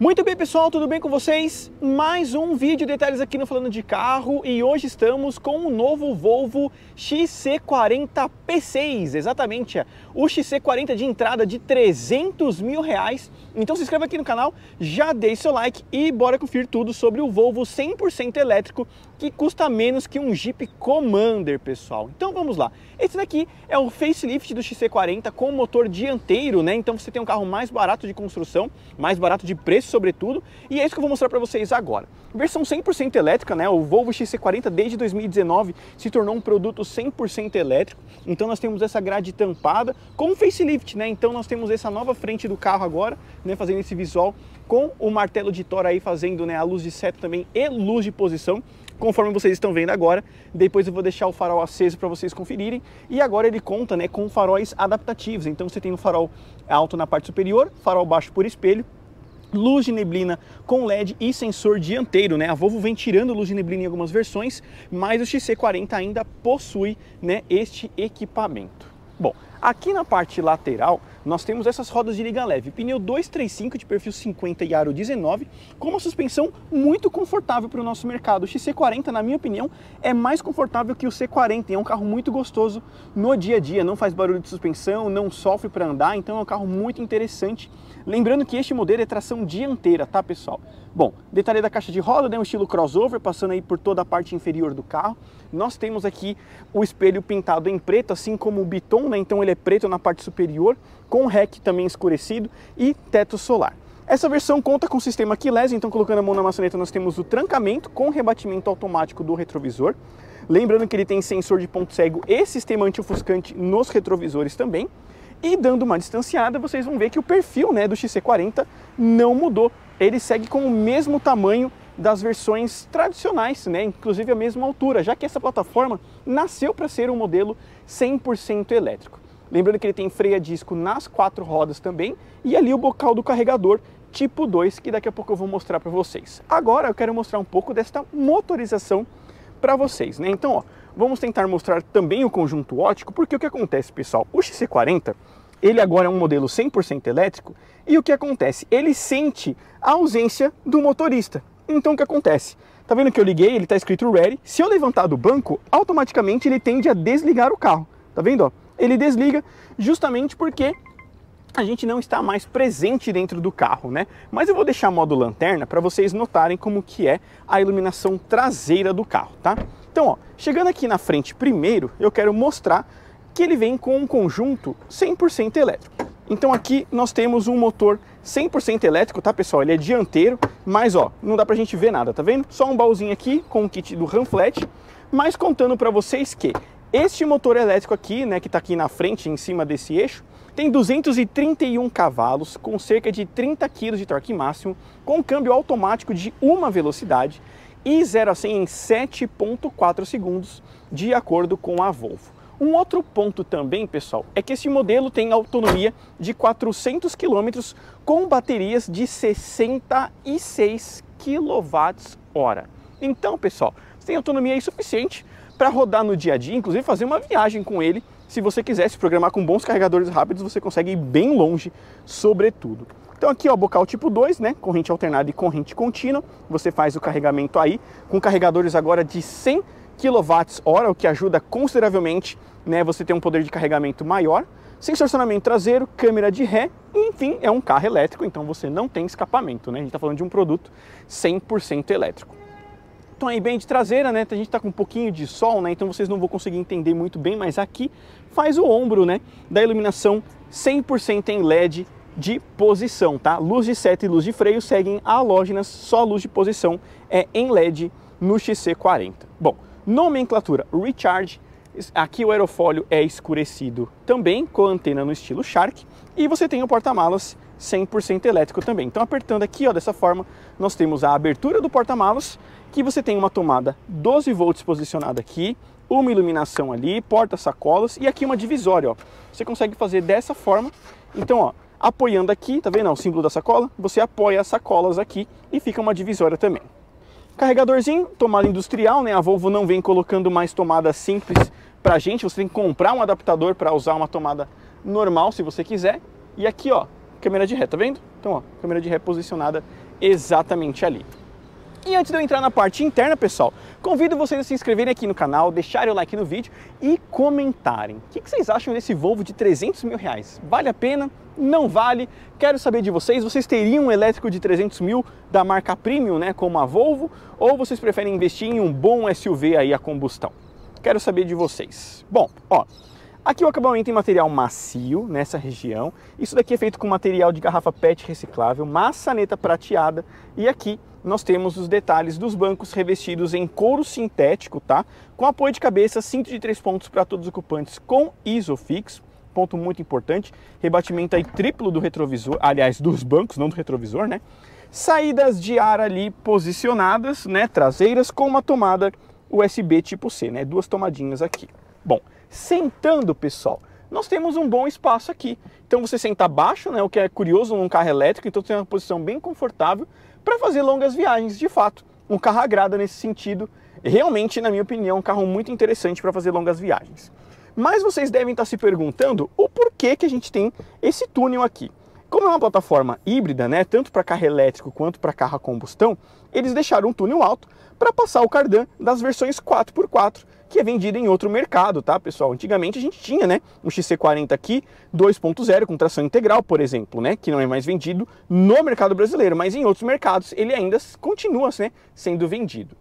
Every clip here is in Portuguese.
Muito bem, pessoal, tudo bem com vocês? Mais um vídeo de detalhes aqui no Falando de Carro e hoje estamos com o novo Volvo XC40 P6, exatamente, o XC40 de entrada de 300 mil reais. Então se inscreva aqui no canal, já deixe seu like e bora conferir tudo sobre o Volvo 100% elétrico que custa menos que um Jeep Commander, pessoal. Então vamos lá. Esse daqui é o facelift do XC40 com motor dianteiro, né? Então você tem um carro mais barato de construção, mais barato de preço sobretudo, e é isso que eu vou mostrar para vocês agora. Versão 100% elétrica, né? O Volvo XC40 desde 2019 se tornou um produto 100% elétrico. Então nós temos essa grade tampada com facelift, né? Então nós temos essa nova frente do carro agora, né, fazendo esse visual com o martelo de Thor aí fazendo, né, a luz de seta também e luz de posição conforme vocês estão vendo agora. Depois eu vou deixar o farol aceso para vocês conferirem. E agora ele conta né, com faróis adaptativos. Então você tem um farol alto na parte superior, farol baixo por espelho, luz de neblina com LED e sensor dianteiro, né? A Volvo vem tirando luz de neblina em algumas versões, mas o XC40 ainda possui, né, este equipamento. Bom, aqui na parte lateral nós temos essas rodas de liga leve, pneu 235 de perfil 50 e aro 19, com uma suspensão muito confortável para o nosso mercado. O XC40, na minha opinião, é mais confortável que o C40, é um carro muito gostoso no dia a dia, não faz barulho de suspensão, não sofre para andar, então é um carro muito interessante. Lembrando que este modelo é tração dianteira, tá pessoal? Bom, detalhe da caixa de roda, né, um estilo crossover, passando aí por toda a parte inferior do carro. Nós temos aqui o espelho pintado em preto, assim como o Biton, né, então ele é preto na parte superior, com REC também escurecido e teto solar. Essa versão conta com sistema keyless, então colocando a mão na maçaneta nós temos o trancamento com rebatimento automático do retrovisor. Lembrando que ele tem sensor de ponto cego e sistema anti-ofuscante nos retrovisores também. E dando uma distanciada, vocês vão ver que o perfil né, do XC40 não mudou. Ele segue com o mesmo tamanho das versões tradicionais, né? inclusive a mesma altura, já que essa plataforma nasceu para ser um modelo 100% elétrico. Lembrando que ele tem freio a disco nas quatro rodas também e ali o bocal do carregador tipo 2, que daqui a pouco eu vou mostrar para vocês. Agora eu quero mostrar um pouco desta motorização para vocês, né? Então, ó, vamos tentar mostrar também o conjunto ótico, porque o que acontece, pessoal? O XC40, ele agora é um modelo 100% elétrico, e o que acontece? Ele sente a ausência do motorista. Então, o que acontece? Tá vendo que eu liguei, ele está escrito ready. Se eu levantar do banco, automaticamente ele tende a desligar o carro. Tá vendo? Ó? ele desliga justamente porque a gente não está mais presente dentro do carro, né? Mas eu vou deixar modo lanterna para vocês notarem como que é a iluminação traseira do carro, tá? Então, ó, chegando aqui na frente primeiro, eu quero mostrar que ele vem com um conjunto 100% elétrico. Então aqui nós temos um motor 100% elétrico, tá pessoal? Ele é dianteiro, mas ó, não dá pra gente ver nada, tá vendo? Só um baúzinho aqui com o kit do Ramflat, mas contando para vocês que este motor elétrico aqui, né, que está aqui na frente, em cima desse eixo, tem 231 cavalos, com cerca de 30 kg de torque máximo, com câmbio automático de uma velocidade e 0 a 100 em 7.4 segundos, de acordo com a Volvo. Um outro ponto também, pessoal, é que esse modelo tem autonomia de 400 km com baterias de 66 kWh. Então, pessoal, você tem autonomia aí suficiente para rodar no dia a dia, inclusive fazer uma viagem com ele. Se você quiser se programar com bons carregadores rápidos, você consegue ir bem longe, sobretudo. Então aqui, ó, bocal tipo 2, né, corrente alternada e corrente contínua. Você faz o carregamento aí com carregadores agora de 100 kWh, o que ajuda consideravelmente, né, você ter um poder de carregamento maior. Sem estacionamento traseiro, câmera de ré, enfim, é um carro elétrico, então você não tem escapamento, né? A gente está falando de um produto 100% elétrico. Então aí bem de traseira, né? A gente está com um pouquinho de sol, né? Então vocês não vão conseguir entender muito bem, mas aqui faz o ombro, né? Da iluminação 100% em LED de posição, tá? Luz de seta e luz de freio seguem halógenas, só a luz de posição é em LED no XC40. Bom, nomenclatura Recharge, aqui o aerofólio é escurecido também, com antena no estilo Shark, e você tem o porta-malas 100% elétrico também. Então apertando aqui, ó, dessa forma, nós temos a abertura do porta-malas que você tem uma tomada 12 volts posicionada aqui, uma iluminação ali, porta-sacolas e aqui uma divisória, ó. Você consegue fazer dessa forma. Então, ó, apoiando aqui, tá vendo ó, o símbolo da sacola? Você apoia as sacolas aqui e fica uma divisória também. Carregadorzinho, tomada industrial, né? A Volvo não vem colocando mais tomada simples pra gente, você tem que comprar um adaptador para usar uma tomada normal, se você quiser. E aqui, ó, câmera de ré, tá vendo? Então, ó, câmera de ré posicionada exatamente ali. E antes de eu entrar na parte interna, pessoal, convido vocês a se inscreverem aqui no canal, deixarem o like no vídeo e comentarem. O que vocês acham desse Volvo de 300 mil reais? Vale a pena? Não vale? Quero saber de vocês. Vocês teriam um elétrico de 300 mil da marca Premium, né, como a Volvo? Ou vocês preferem investir em um bom SUV aí a combustão? Quero saber de vocês. Bom, ó, Aqui o acabamento em material macio nessa região. Isso daqui é feito com material de garrafa PET reciclável, maçaneta prateada e aqui nós temos os detalhes dos bancos revestidos em couro sintético, tá? Com apoio de cabeça, cinto de três pontos para todos os ocupantes com Isofix, ponto muito importante, rebatimento aí triplo do retrovisor, aliás, dos bancos, não do retrovisor, né? Saídas de ar ali posicionadas, né, traseiras com uma tomada USB tipo C, né? Duas tomadinhas aqui. Bom, Sentando, pessoal, nós temos um bom espaço aqui. Então você senta baixo, né, o que é curioso num carro elétrico, então tem uma posição bem confortável para fazer longas viagens, de fato. Um carro agrada nesse sentido. Realmente, na minha opinião, um carro muito interessante para fazer longas viagens. Mas vocês devem estar se perguntando o porquê que a gente tem esse túnel aqui. Como é uma plataforma híbrida, né, tanto para carro elétrico quanto para carro a combustão, eles deixaram um túnel alto para passar o cardan das versões 4x4 que é vendida em outro mercado, tá, pessoal? Antigamente a gente tinha, né, um XC40 aqui 2.0 com tração integral, por exemplo, né, que não é mais vendido no mercado brasileiro, mas em outros mercados ele ainda continua, né, sendo vendido.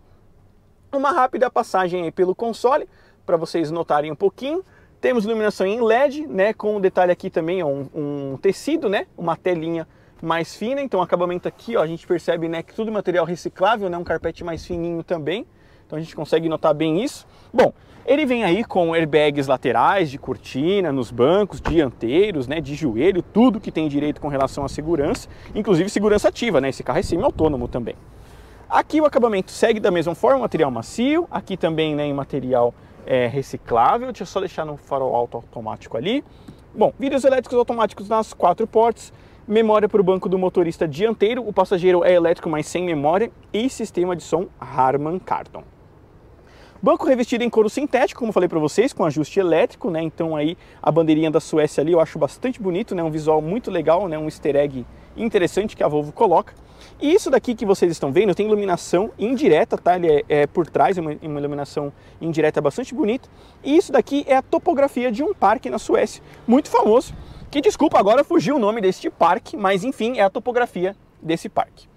Uma rápida passagem aí pelo console para vocês notarem um pouquinho. Temos iluminação em LED, né, com um detalhe aqui também, um, um tecido, né, uma telinha mais fina, então acabamento aqui, ó, a gente percebe, né, que tudo material reciclável, né, um carpete mais fininho também. Então a gente consegue notar bem isso. Bom, ele vem aí com airbags laterais, de cortina, nos bancos, dianteiros, né, de joelho, tudo que tem direito com relação à segurança, inclusive segurança ativa, né? Esse carro é semi-autônomo também. Aqui o acabamento segue da mesma forma, material macio, aqui também né, em material é, reciclável, deixa eu só deixar no farol alto automático ali. Bom, vidros elétricos automáticos nas quatro portas, memória para o banco do motorista dianteiro, o passageiro é elétrico, mas sem memória, e sistema de som Harman Kardon. Banco revestido em couro sintético, como falei para vocês, com ajuste elétrico, né? Então aí a bandeirinha da Suécia ali eu acho bastante bonito, né? Um visual muito legal, né? Um easter egg interessante que a Volvo coloca. E isso daqui que vocês estão vendo tem iluminação indireta, tá? Ele é, é por trás, é uma, uma, iluminação indireta bastante bonita. E isso daqui é a topografia de um parque na Suécia, muito famoso. Que desculpa, agora fugiu o nome deste parque, mas enfim, é a topografia desse parque.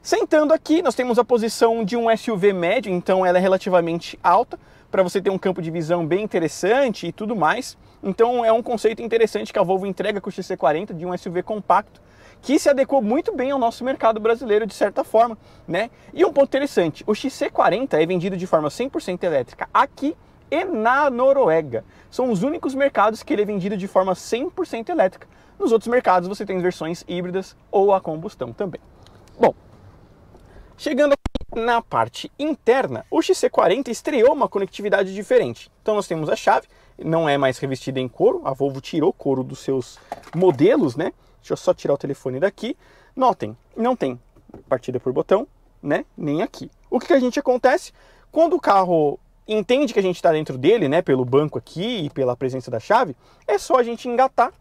Sentando aqui, nós temos a posição de um SUV médio, então ela é relativamente alta, para você ter um campo de visão bem interessante e tudo mais. Então é um conceito interessante que a Volvo entrega com o XC40 de um SUV compacto, que se adequou muito bem ao nosso mercado brasileiro de certa forma, né? E um ponto interessante, o XC40 é vendido de forma 100% elétrica aqui e na Noruega. São os únicos mercados que ele é vendido de forma 100% elétrica. Nos outros mercados você tem versões híbridas ou a combustão também. Bom, Chegando na parte interna, o XC40 estreou uma conectividade diferente. Então nós temos a chave, não é mais revestida em couro, a Volvo tirou couro dos seus modelos, né? Deixa eu só tirar o telefone daqui. Notem, não tem partida por botão, né? Nem aqui. O que, que a gente acontece? Quando o carro entende que a gente está dentro dele, né? Pelo banco aqui e pela presença da chave, é só a gente engatar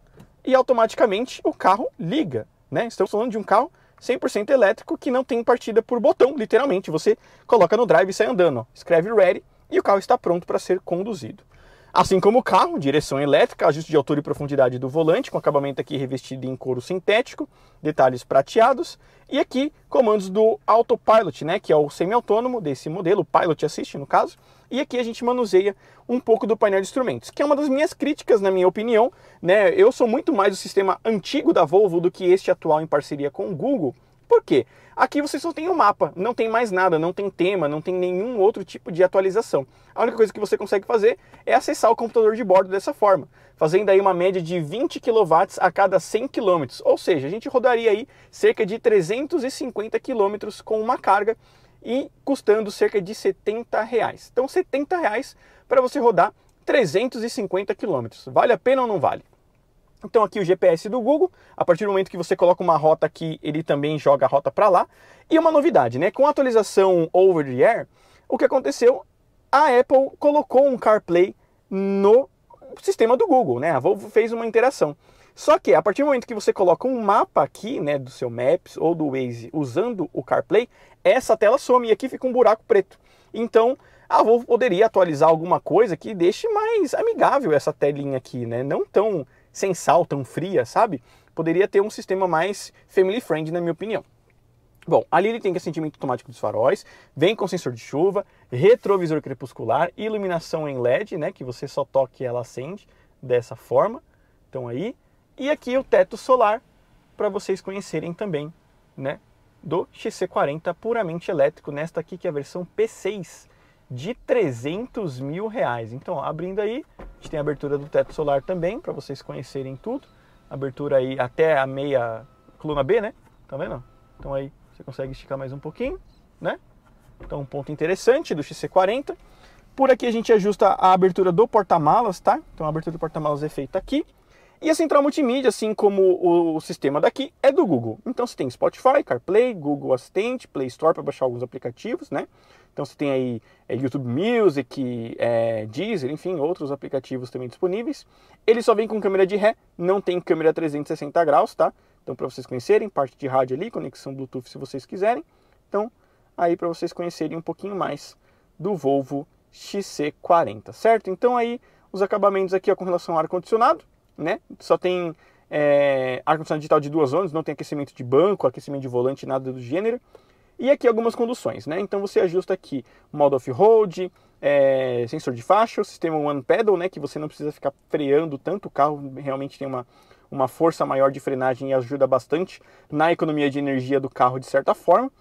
e automaticamente o carro liga, né? Estamos falando de um carro 100% elétrico que não tem partida por botão, literalmente. Você coloca no drive e sai andando, ó. escreve ready e o carro está pronto para ser conduzido. Assim como o carro, direção elétrica, ajuste de altura e profundidade do volante, com acabamento aqui revestido em couro sintético, detalhes prateados, e aqui comandos do Autopilot, né, que é o semi-autônomo desse modelo, o Pilot Assist no caso, e aqui a gente manuseia um pouco do painel de instrumentos, que é uma das minhas críticas, na minha opinião, né, eu sou muito mais do sistema antigo da Volvo do que este atual em parceria com o Google, por quê? Aqui você só tem um mapa, não tem mais nada, não tem tema, não tem nenhum outro tipo de atualização. A única coisa que você consegue fazer é acessar o computador de bordo dessa forma, fazendo aí uma média de 20 kW a cada 100 km, ou seja, a gente rodaria aí cerca de 350 km com uma carga e custando cerca de 70 reais. Então 70 reais para você rodar 350 km. Vale a pena ou não vale? Então aqui o GPS do Google, a partir do momento que você coloca uma rota aqui, ele também joga a rota para lá. E uma novidade, né? Com a atualização Over the Air, o que aconteceu? A Apple colocou um CarPlay no sistema do Google, né? A Volvo fez uma interação. Só que a partir do momento que você coloca um mapa aqui, né, do seu Maps ou do Waze usando o CarPlay, essa tela some e aqui fica um buraco preto. Então, a Volvo poderia atualizar alguma coisa que deixe mais amigável essa telinha aqui, né? Não tão sem sal, tão fria, sabe? Poderia ter um sistema mais family friendly, na minha opinião. Bom, ali ele tem assentimento automático dos faróis, vem com sensor de chuva, retrovisor crepuscular, iluminação em LED, né, que você só toque e ela acende dessa forma. Então aí, e aqui o teto solar para vocês conhecerem também, né, do XC40 puramente elétrico, nesta aqui que é a versão P6 de 300 mil reais. Então, abrindo aí, a gente tem a abertura do teto solar também, para vocês conhecerem tudo. Abertura aí até a meia coluna B, né? Tá vendo? Então aí você consegue esticar mais um pouquinho, né? Então um ponto interessante do XC40. Por aqui a gente ajusta a abertura do porta-malas, tá? Então a abertura do porta-malas é feita aqui. E a central multimídia, assim como o sistema daqui, é do Google. Então você tem Spotify, CarPlay, Google Assistente, Play Store para baixar alguns aplicativos, né? Então você tem aí é, YouTube Music, é, Deezer, enfim, outros aplicativos também disponíveis. Ele só vem com câmera de ré, não tem câmera 360 graus, tá? Então para vocês conhecerem, parte de rádio ali, conexão Bluetooth se vocês quiserem. Então aí para vocês conhecerem um pouquinho mais do Volvo XC40, certo? Então aí os acabamentos aqui ó, com relação ao ar-condicionado, né? Só tem é, ar-condicionado digital de duas zonas, não tem aquecimento de banco, aquecimento de volante, nada do gênero. E aqui algumas conduções, né? Então você ajusta aqui modo off-road, é, sensor de faixa, o sistema One Pedal, né? Que você não precisa ficar freando tanto, o carro realmente tem uma, uma força maior de frenagem e ajuda bastante na economia de energia do carro de certa forma.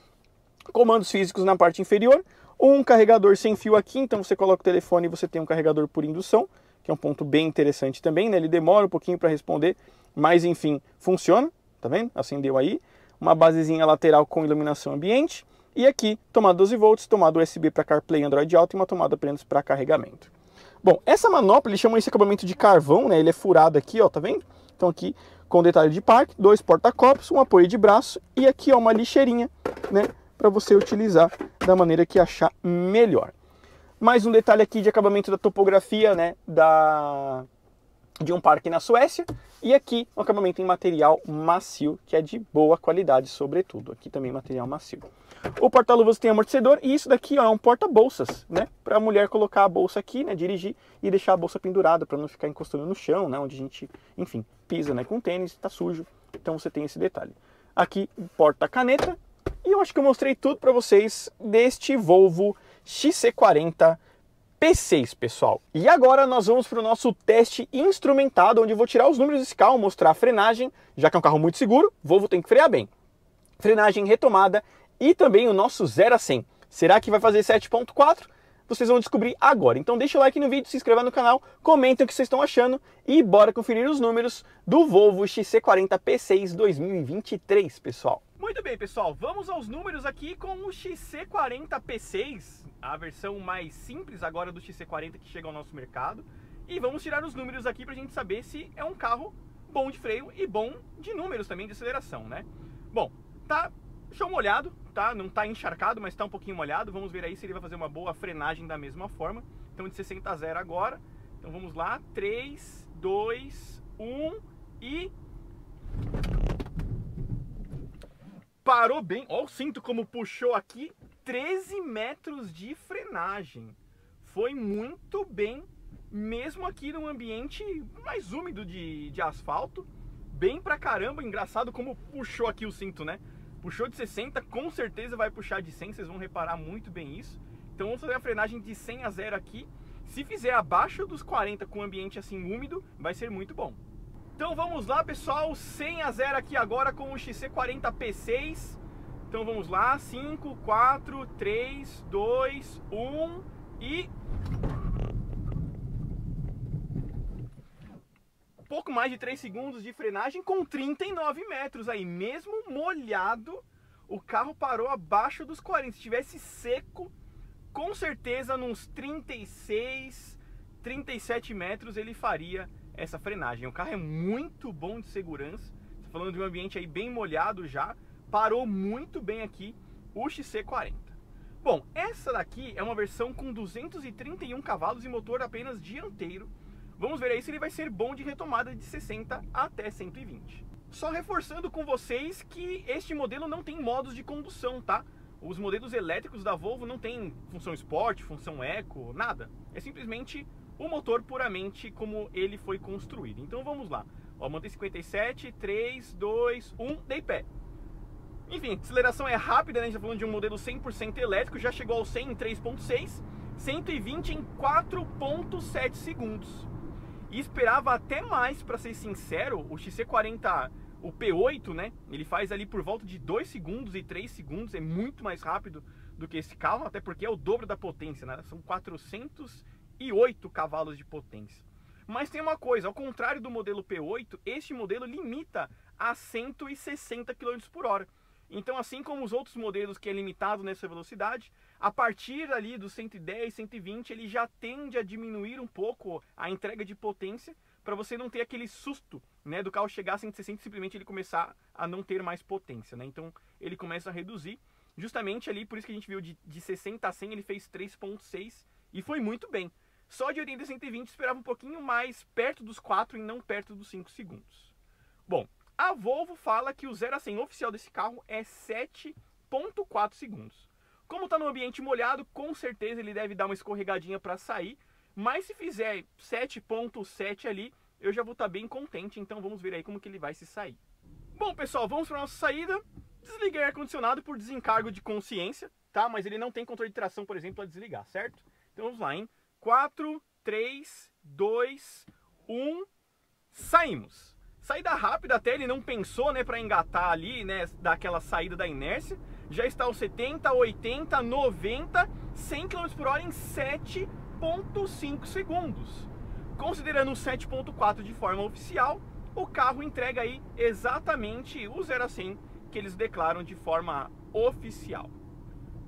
Comandos físicos na parte inferior, um carregador sem fio aqui, então você coloca o telefone e você tem um carregador por indução, que é um ponto bem interessante também, né? Ele demora um pouquinho para responder, mas enfim, funciona, tá vendo? Acendeu aí. Uma basezinha lateral com iluminação ambiente. E aqui, tomada 12 volts, tomada USB para CarPlay Android Auto e uma tomada apenas para carregamento. Bom, essa manopla, eles chamam esse acabamento de carvão, né? Ele é furado aqui, ó, tá vendo? Então aqui, com detalhe de parque, dois porta-copos, um apoio de braço e aqui, ó, uma lixeirinha, né? Para você utilizar da maneira que achar melhor. Mais um detalhe aqui de acabamento da topografia, né, da de um parque na Suécia. E aqui um acabamento em material macio, que é de boa qualidade, sobretudo. Aqui também material macio. O porta-luvas tem amortecedor e isso daqui ó, é um porta-bolsas, né? Para a mulher colocar a bolsa aqui, né? Dirigir e deixar a bolsa pendurada para não ficar encostando no chão, né? Onde a gente, enfim, pisa, né? Com tênis, está sujo. Então você tem esse detalhe. Aqui porta-caneta e eu acho que eu mostrei tudo para vocês deste Volvo XC40 P6, pessoal. E agora nós vamos para o nosso teste instrumentado, onde eu vou tirar os números desse carro, mostrar a frenagem, já que é um carro muito seguro, Volvo tem que frear bem. Frenagem retomada e também o nosso 0 a 100. Será que vai fazer 7.4? Vocês vão descobrir agora. Então deixa o like no vídeo, se inscreva no canal, comentem o que vocês estão achando e bora conferir os números do Volvo XC40 P6 2023, pessoal. Muito bem, pessoal, vamos aos números aqui com o XC40 P6, a versão mais simples agora do XC40 que chega ao nosso mercado. E vamos tirar os números aqui para a gente saber se é um carro bom de freio e bom de números também de aceleração, né? Bom, tá chão molhado, tá? Não tá encharcado, mas tá um pouquinho molhado. Vamos ver aí se ele vai fazer uma boa frenagem da mesma forma. Então de 60 a 0 agora. Então vamos lá, 3, 2, 1 e parou bem. Olha o cinto como puxou aqui. 13 metros de frenagem. Foi muito bem, mesmo aqui num ambiente mais úmido de, de asfalto. Bem pra caramba. Engraçado como puxou aqui o cinto, né? Puxou de 60, com certeza vai puxar de 100. Vocês vão reparar muito bem isso. Então vamos fazer a frenagem de 100 a 0 aqui. Se fizer abaixo dos 40 com ambiente assim úmido, vai ser muito bom. Então vamos lá, pessoal, 100 a 0 aqui agora com o XC40 P6. Então vamos lá, 5, 4, 3, 2, 1 e... Pouco mais de 3 segundos de frenagem com 39 metros aí. Mesmo molhado, o carro parou abaixo dos 40. Se estivesse seco, com certeza nos 36, 37 metros ele faria essa frenagem. O carro é muito bom de segurança. Tô falando de um ambiente aí bem molhado já. Parou muito bem aqui o XC40. Bom, essa daqui é uma versão com 231 cavalos e motor apenas dianteiro. Vamos ver aí se ele vai ser bom de retomada de 60 até 120. Só reforçando com vocês que este modelo não tem modos de condução, tá? Os modelos elétricos da Volvo não tem função Sport, função Eco, nada. É simplesmente o motor puramente como ele foi construído. Então vamos lá. Ó, mantém 57, 3, 2, 1, dei pé. Enfim, aceleração é rápida, né? A gente tá falando de um modelo 100% elétrico, já chegou ao 100 em 3.6, 120 em 4.7 segundos. E esperava até mais, para ser sincero, o XC40, o P8, né? Ele faz ali por volta de 2 segundos e 3 segundos, é muito mais rápido do que esse carro, até porque é o dobro da potência, né? São 408 cavalos de potência. Mas tem uma coisa, ao contrário do modelo P8, este modelo limita a 160 km por hora. Então, assim como os outros modelos que é limitado nessa velocidade, a partir ali dos 110, 120, ele já tende a diminuir um pouco a entrega de potência para você não ter aquele susto, né, do carro chegar a 160 e simplesmente ele começar a não ter mais potência, né? Então, ele começa a reduzir. Justamente ali, por isso que a gente viu de, de 60 a 100, ele fez 3.6 e foi muito bem. Só de 80 a 120 esperava um pouquinho mais perto dos 4 e não perto dos 5 segundos. Bom, a Volvo fala que o 0 a 100 oficial desse carro é 7.4 segundos. Como está no ambiente molhado, com certeza ele deve dar uma escorregadinha para sair, mas se fizer 7.7 ali, eu já vou estar tá bem contente, então vamos ver aí como que ele vai se sair. Bom, pessoal, vamos para nossa saída. Desliguei o ar-condicionado por desencargo de consciência, tá? Mas ele não tem controle de tração, por exemplo, para desligar, certo? Então vamos lá, hein? 4, 3, 2, 1, saímos. Saída rápida até, ele não pensou, né, para engatar ali, né, daquela saída da inércia. Já está aos 70, 80, 90, 100 km por hora em 7.5 segundos. Considerando o 7.4 de forma oficial, o carro entrega aí exatamente o 0 a 100 que eles declaram de forma oficial.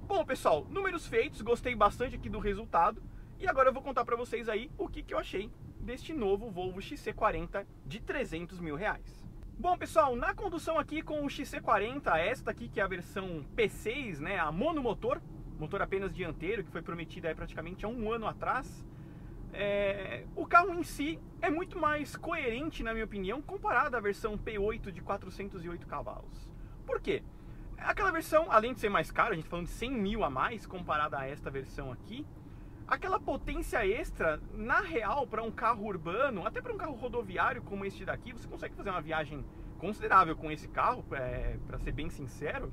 Bom, pessoal, números feitos, gostei bastante aqui do resultado. E agora eu vou contar para vocês aí o que, que eu achei deste novo Volvo XC40 de 300 mil reais. Bom pessoal, na condução aqui com o XC40, esta aqui que é a versão P6, né, a monomotor, motor apenas dianteiro, que foi prometida aí praticamente há um ano atrás, é, o carro em si é muito mais coerente, na minha opinião, comparado à versão P8 de 408 cavalos. Por quê? Aquela versão, além de ser mais cara, a gente tá falando de 100 mil a mais comparada a esta versão aqui, aquela potência extra, na real, para um carro urbano, até para um carro rodoviário como este daqui, você consegue fazer uma viagem considerável com esse carro, é, para ser bem sincero.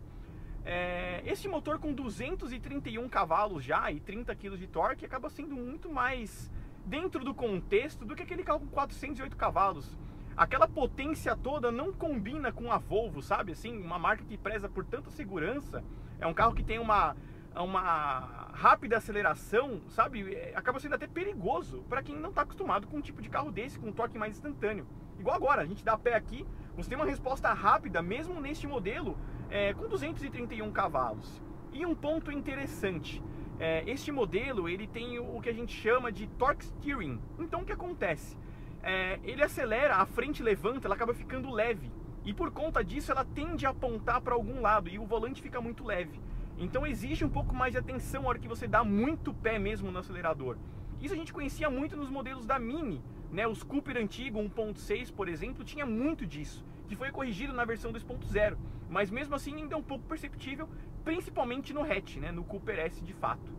É, este motor com 231 cavalos já e 30 kg de torque acaba sendo muito mais dentro do contexto do que aquele carro com 408 cavalos. Aquela potência toda não combina com a Volvo, sabe? Assim, uma marca que preza por tanta segurança. É um carro que tem uma uma rápida aceleração, sabe, é, acaba sendo até perigoso para quem não está acostumado com um tipo de carro desse, com um torque mais instantâneo. Igual agora, a gente dá pé aqui, você tem uma resposta rápida, mesmo neste modelo, é, com 231 cavalos. E um ponto interessante, é, este modelo ele tem o que a gente chama de torque steering. Então o que acontece? É, ele acelera, a frente levanta, ela acaba ficando leve. E por conta disso ela tende a apontar para algum lado e o volante fica muito leve. Então exige um pouco mais de atenção na hora que você dá muito pé mesmo no acelerador. Isso a gente conhecia muito nos modelos da Mini, né? Os Cooper antigo 1.6, por exemplo, tinha muito disso, que foi corrigido na versão 2.0, mas mesmo assim ainda é um pouco perceptível, principalmente no hatch, né? No Cooper S de fato.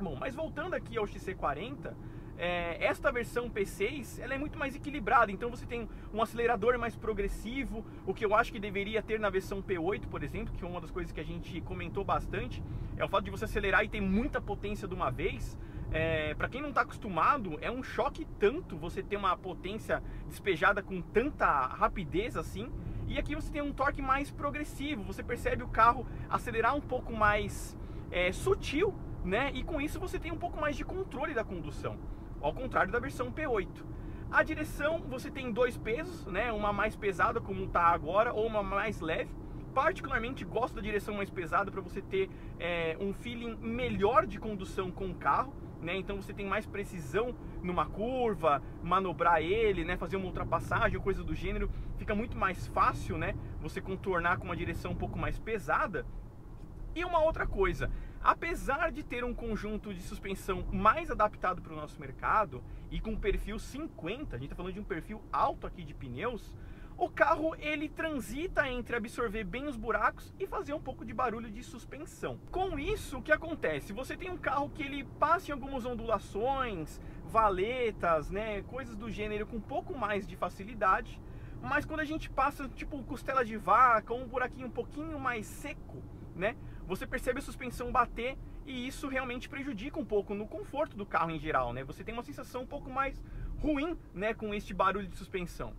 Bom, mas voltando aqui ao XC40, é, esta versão P6 ela é muito mais equilibrada, então você tem um acelerador mais progressivo, o que eu acho que deveria ter na versão P8, por exemplo, que é uma das coisas que a gente comentou bastante, é o fato de você acelerar e ter muita potência de uma vez. É, para quem não está acostumado, é um choque tanto você ter uma potência despejada com tanta rapidez assim. E aqui você tem um torque mais progressivo, você percebe o carro acelerar um pouco mais é, sutil, né? E com isso você tem um pouco mais de controle da condução ao contrário da versão P8. A direção você tem dois pesos, né? Uma mais pesada como está agora ou uma mais leve. Particularmente gosto da direção mais pesada para você ter é, um feeling melhor de condução com o carro. Né? Então você tem mais precisão numa curva, manobrar ele, né? fazer uma ultrapassagem coisa do gênero, fica muito mais fácil, né? Você contornar com uma direção um pouco mais pesada. E uma outra coisa, apesar de ter um conjunto de suspensão mais adaptado para o nosso mercado e com perfil 50, a gente está falando de um perfil alto aqui de pneus, o carro ele transita entre absorver bem os buracos e fazer um pouco de barulho de suspensão. Com isso, o que acontece? Você tem um carro que ele passa em algumas ondulações, valetas, né, coisas do gênero com um pouco mais de facilidade, mas quando a gente passa tipo costela de vaca, um buraquinho um pouquinho mais seco, né, você percebe a suspensão bater e isso realmente prejudica um pouco no conforto do carro em geral, né? Você tem uma sensação um pouco mais ruim, né, com este barulho de suspensão.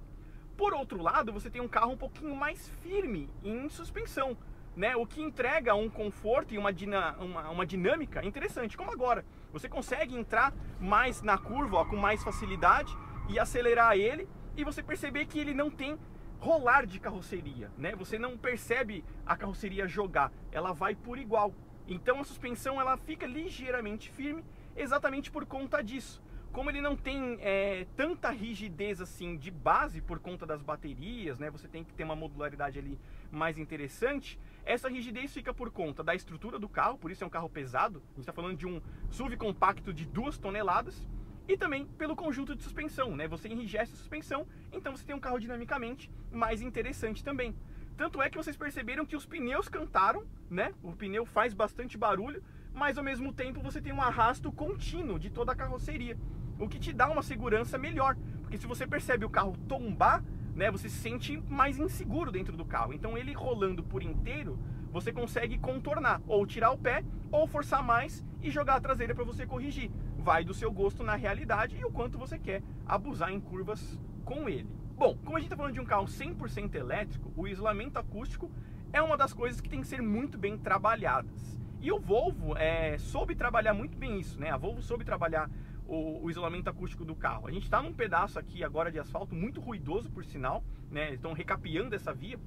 Por outro lado, você tem um carro um pouquinho mais firme em suspensão, né? O que entrega um conforto e uma, uma, uma dinâmica interessante, como agora. Você consegue entrar mais na curva ó, com mais facilidade e acelerar ele e você perceber que ele não tem rolar de carroceria, né? Você não percebe a carroceria jogar, ela vai por igual. Então a suspensão ela fica ligeiramente firme exatamente por conta disso como ele não tem é, tanta rigidez assim de base por conta das baterias, né? Você tem que ter uma modularidade ali mais interessante. Essa rigidez fica por conta da estrutura do carro, por isso é um carro pesado. A gente está falando de um SUV compacto de 2 toneladas e também pelo conjunto de suspensão, né? Você enrijece a suspensão, então você tem um carro dinamicamente mais interessante também. Tanto é que vocês perceberam que os pneus cantaram, né? O pneu faz bastante barulho, mas ao mesmo tempo você tem um arrasto contínuo de toda a carroceria o que te dá uma segurança melhor. Porque se você percebe o carro tombar, né, você se sente mais inseguro dentro do carro. Então ele rolando por inteiro, você consegue contornar, ou tirar o pé, ou forçar mais e jogar a traseira para você corrigir. Vai do seu gosto na realidade e o quanto você quer abusar em curvas com ele. Bom, como a gente está falando de um carro 100% elétrico, o isolamento acústico é uma das coisas que tem que ser muito bem trabalhadas. E o Volvo é, soube trabalhar muito bem isso, né? A Volvo soube trabalhar o, o, isolamento acústico do carro. A gente está num pedaço aqui agora de asfalto muito ruidoso, por sinal, né? Estão recapeando essa via.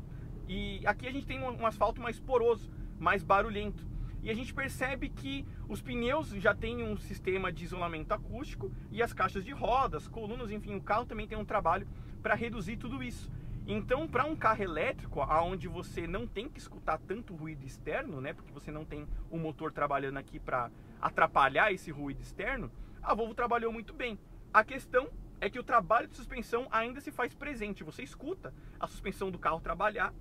E aqui a gente tem um, um asfalto mais poroso, mais barulhento. E a gente percebe que os pneus já têm um sistema de isolamento acústico e as caixas de rodas, colunas, enfim, o carro também tem um trabalho para reduzir tudo isso. Então, para um carro elétrico, aonde você não tem que escutar tanto ruído externo, né, porque você não tem o motor trabalhando aqui para atrapalhar esse ruído externo, a Volvo trabalhou muito bem. A questão é que o trabalho de suspensão ainda se faz presente. Você escuta a suspensão do carro trabalhar,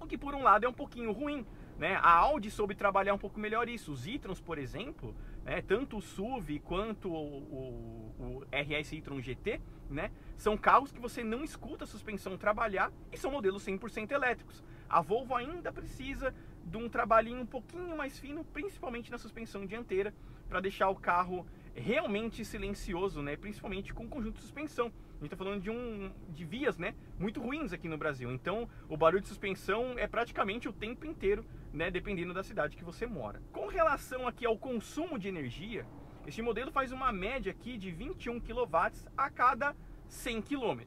o que por um lado é um pouquinho ruim. Né? A Audi soube trabalhar um pouco melhor isso. Os e-trons, por exemplo, né? tanto o SUV quanto o, o, o RS e-tron GT, né? são carros que você não escuta a suspensão trabalhar e são modelos 100% elétricos. A Volvo ainda precisa de um trabalhinho um pouquinho mais fino, principalmente na suspensão dianteira, para deixar o carro realmente silencioso, né? Principalmente com conjunto de suspensão. A gente está falando de, um, de vias, né? Muito ruins aqui no Brasil. Então, o barulho de suspensão é praticamente o tempo inteiro, né? Dependendo da cidade que você mora. Com relação aqui ao consumo de energia, este modelo faz uma média aqui de 21 kW a cada 100 km.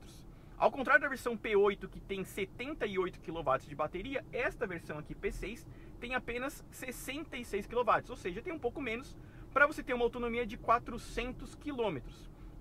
Ao contrário da versão P8 que tem 78 kW de bateria, esta versão aqui P6 tem apenas 66 kW, ou seja, tem um pouco menos para você ter uma autonomia de 400 km.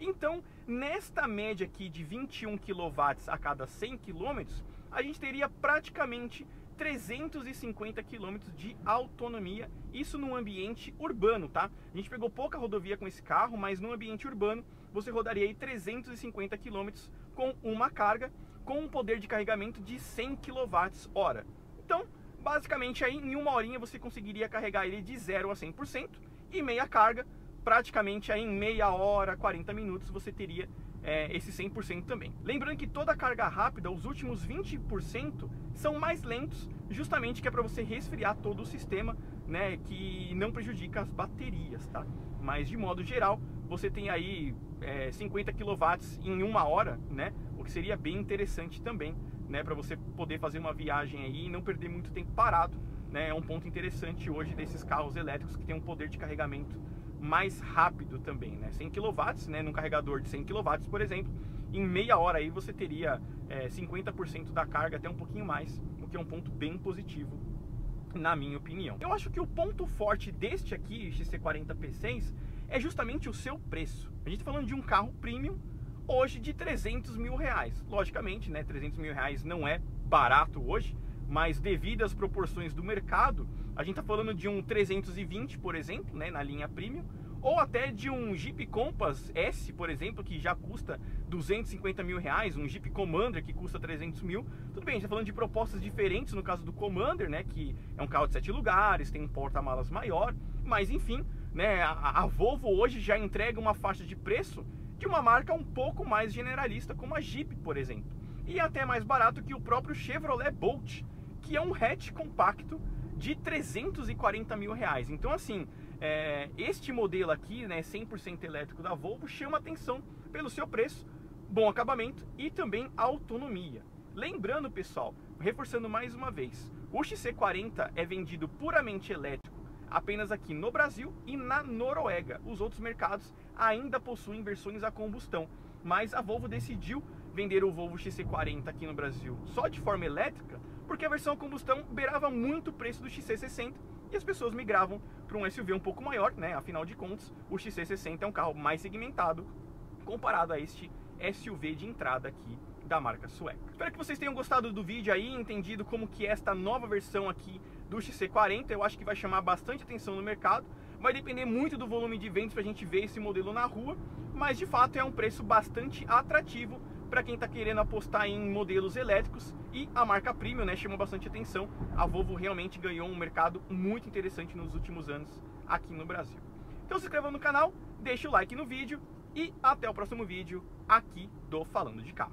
Então, nesta média aqui de 21 kW a cada 100 km, a gente teria praticamente 350 km de autonomia, isso no ambiente urbano, tá? A gente pegou pouca rodovia com esse carro, mas no ambiente urbano você rodaria aí 350 km com uma carga, com um poder de carregamento de 100 kWh. Então, basicamente aí em uma horinha você conseguiria carregar ele de 0 a 100%, e meia carga, praticamente aí em meia hora, 40 minutos você teria é, esse 100% também. Lembrando que toda carga rápida, os últimos 20% são mais lentos, justamente que é para você resfriar todo o sistema, né, que não prejudica as baterias, tá? Mas de modo geral, você tem aí é, 50 kW em uma hora, né, o que seria bem interessante também, né, para você poder fazer uma viagem aí e não perder muito tempo parado né, é um ponto interessante hoje desses carros elétricos que tem um poder de carregamento mais rápido também, né? 100 kW, né, num carregador de 100 kW, por exemplo, em meia hora aí você teria é, 50% da carga, até um pouquinho mais, o que é um ponto bem positivo, na minha opinião. Eu acho que o ponto forte deste aqui, XC40 P6, é justamente o seu preço. A gente está falando de um carro premium hoje de 300 mil reais. Logicamente, né, 300 mil reais não é barato hoje, mas devido às proporções do mercado, A gente está falando de um 320, por exemplo, né, na linha Premium, ou até de um Jeep Compass S, por exemplo, que já custa 250 mil reais, um Jeep Commander que custa 300 mil. Tudo bem, a gente está falando de propostas diferentes no caso do Commander, né, que é um carro de sete lugares, tem um porta-malas maior, mas enfim, né, a, a Volvo hoje já entrega uma faixa de preço de uma marca um pouco mais generalista, como a Jeep, por exemplo. E até mais barato que o próprio Chevrolet Bolt, que é um hatch compacto de 340 mil reais. Então, assim, é, este modelo aqui, né, 100% elétrico da Volvo, chama atenção pelo seu preço, bom acabamento e também autonomia. Lembrando, pessoal, reforçando mais uma vez, o XC40 é vendido puramente elétrico apenas aqui no Brasil e na Noruega. Os outros mercados ainda possuem versões a combustão, mas a Volvo decidiu vender o Volvo XC40 aqui no Brasil só de forma elétrica, porque a versão a combustão beirava muito o preço do XC60 e as pessoas migravam para um SUV um pouco maior, né? Afinal de contas, o XC60 é um carro mais segmentado comparado a este SUV de entrada aqui da marca sueca. Espero que vocês tenham gostado do vídeo aí, entendido como que é esta nova versão aqui do XC40, eu acho que vai chamar bastante atenção no mercado, vai depender muito do volume de vendas para a gente ver esse modelo na rua, mas de fato é um preço bastante atrativo para quem está querendo apostar em modelos elétricos e a marca Premium né, chamou bastante atenção. A Volvo realmente ganhou um mercado muito interessante nos últimos anos aqui no Brasil. Então se inscreva no canal, deixe o like no vídeo e até o próximo vídeo aqui do Falando de Carro.